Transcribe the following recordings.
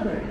others,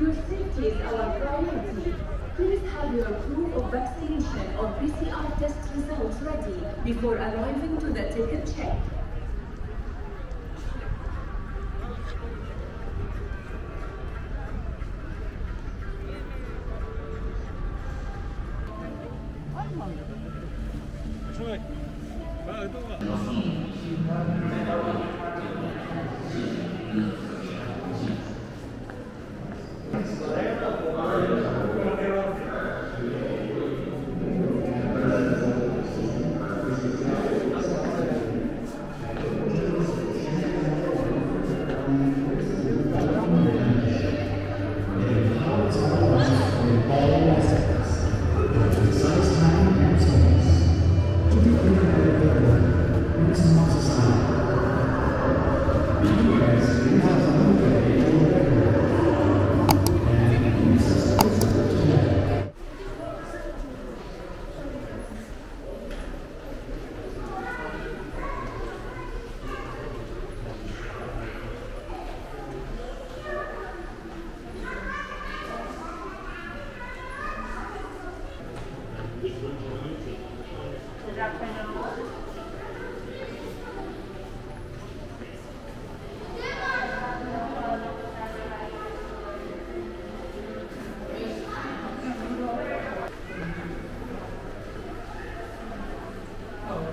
your safety is our priority. Please have your proof of vaccination or PCR test results ready before arriving to the ticket check.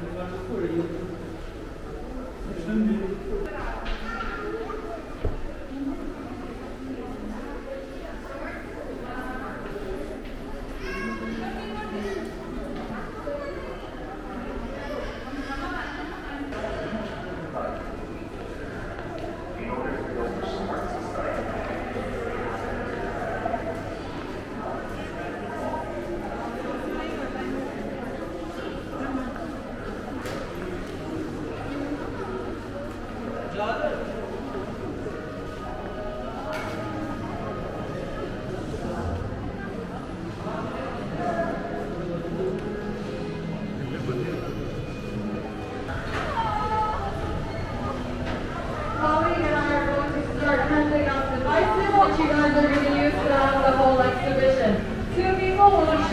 一个是个人因素，身体。You guys are going to use throughout the whole exhibition. Two people will be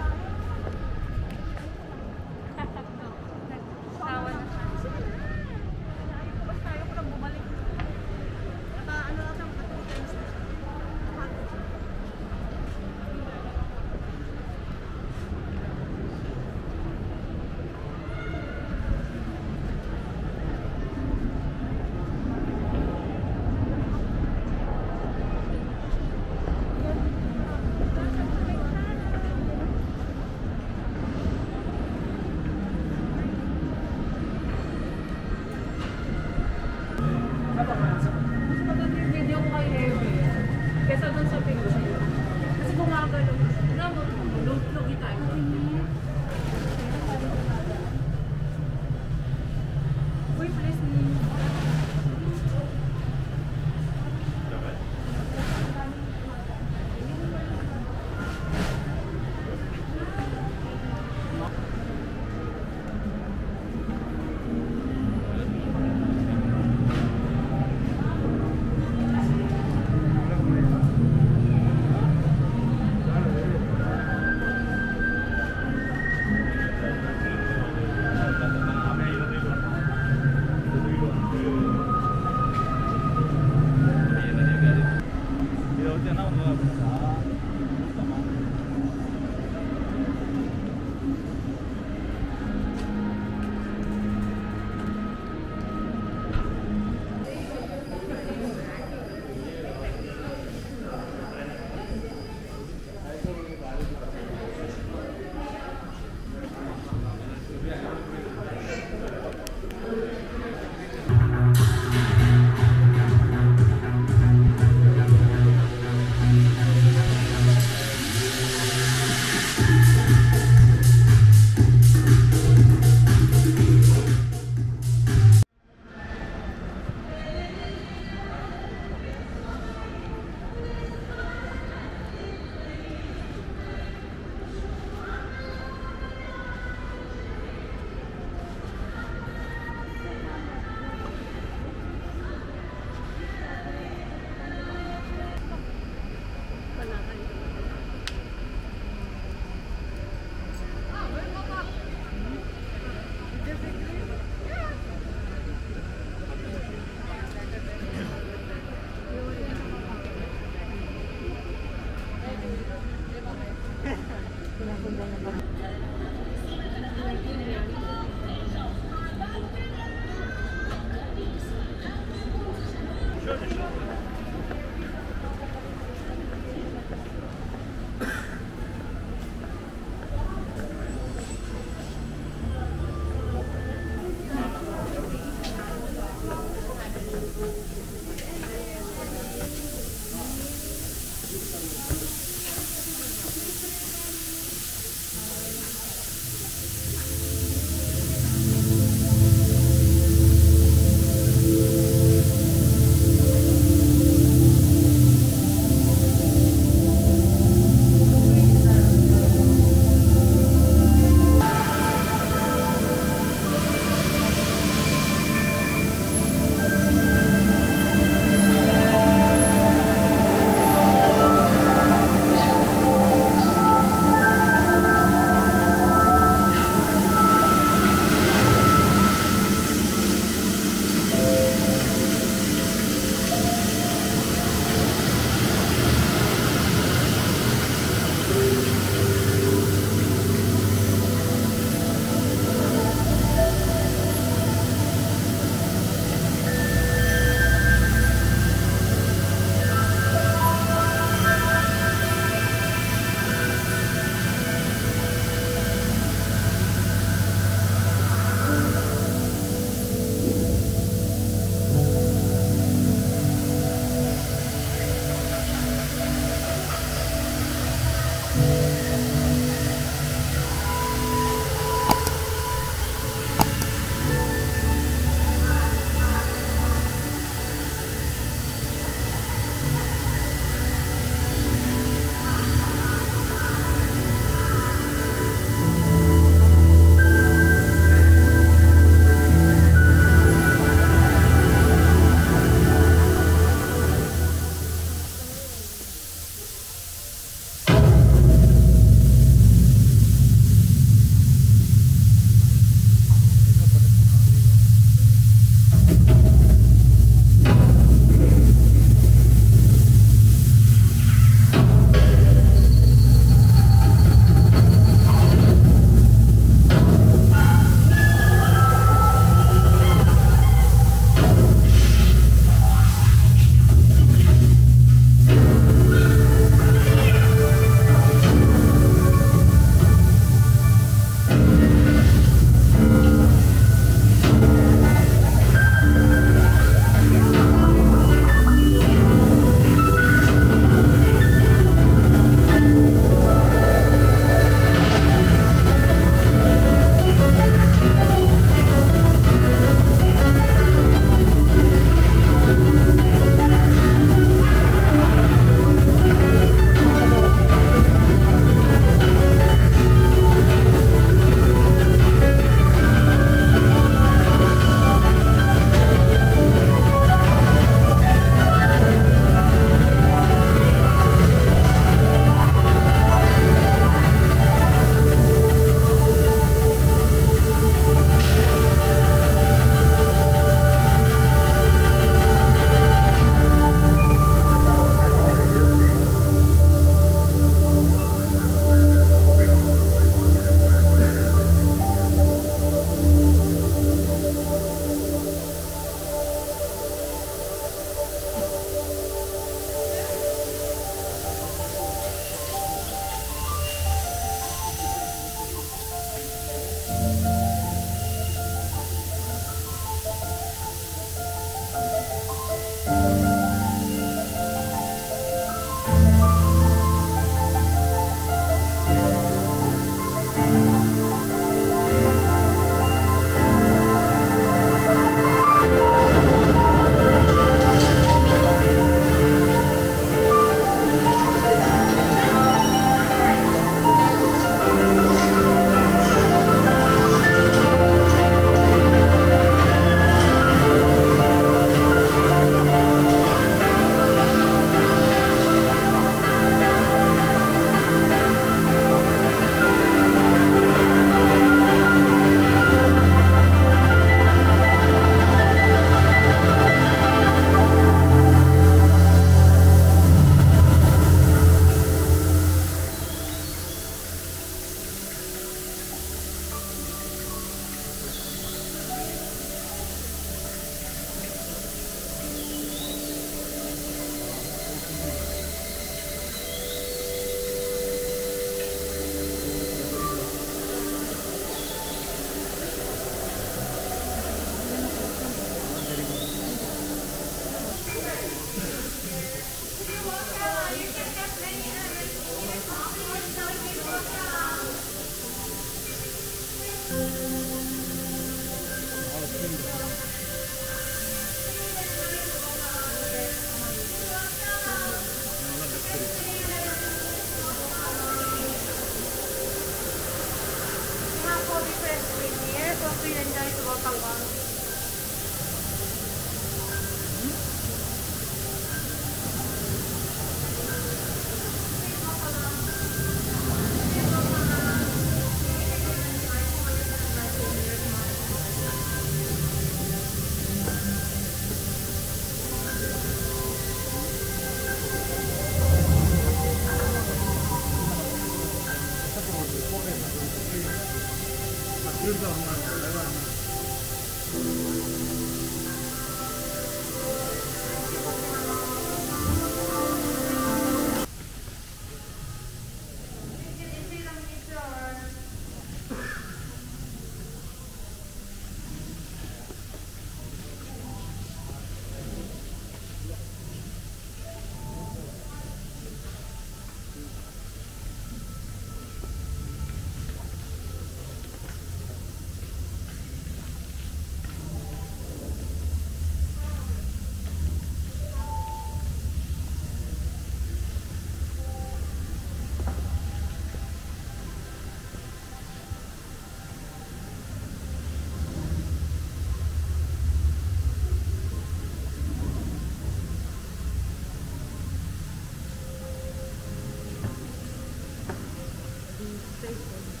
was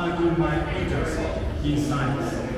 in sparking my interest in science.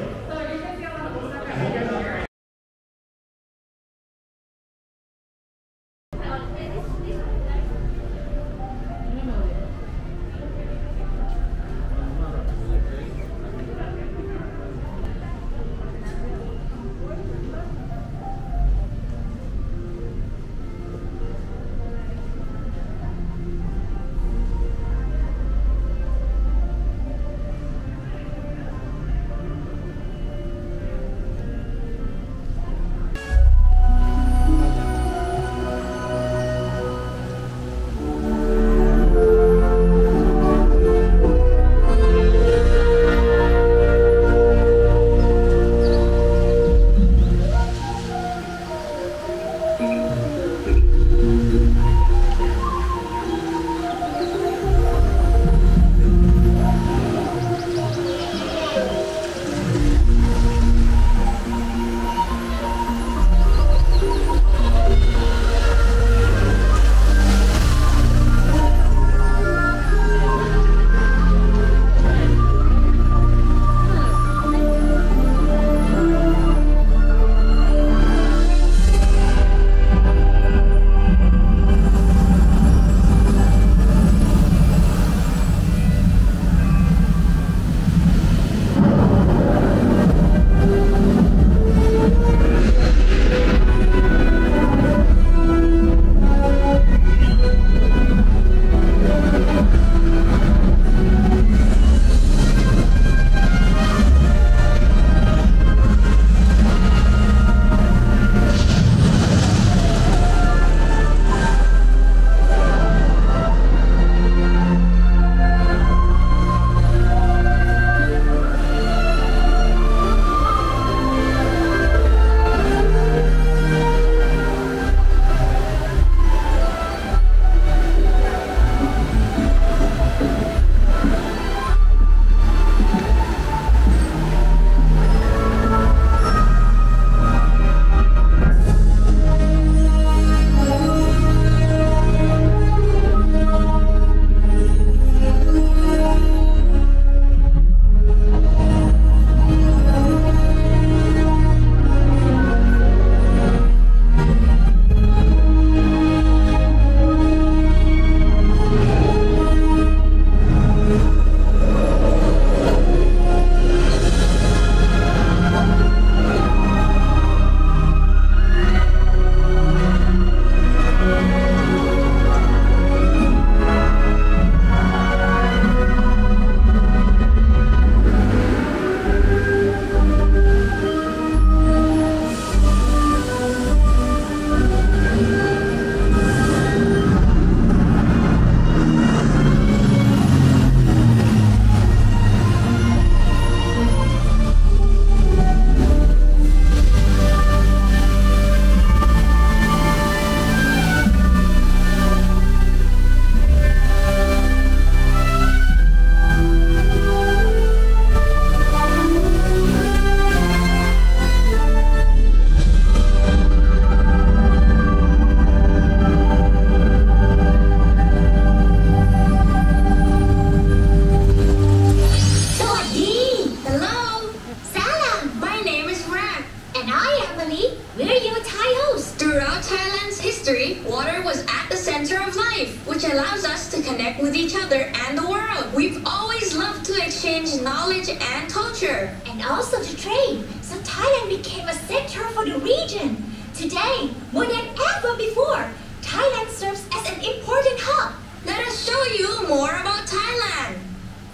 culture. and also to trade, so Thailand became a center for the region. Today, more than ever before, Thailand serves as an important hub. Let us show you more about Thailand.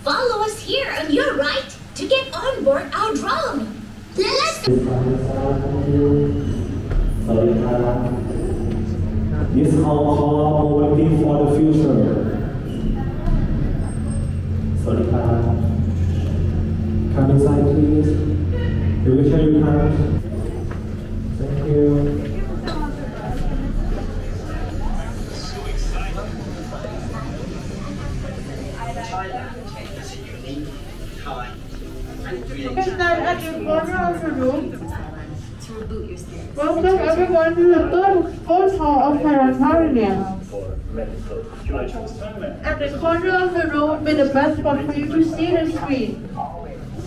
Follow us here on your right to get on board our drone. Let's go. This hall call mobility for the future. สวัสดีครับ Come inside please. We show you card. Thank you. Stand at the corner of the room. Welcome everyone to the third fourth hall of Parantarian. At the corner of the room be the best spot for you to see the screen.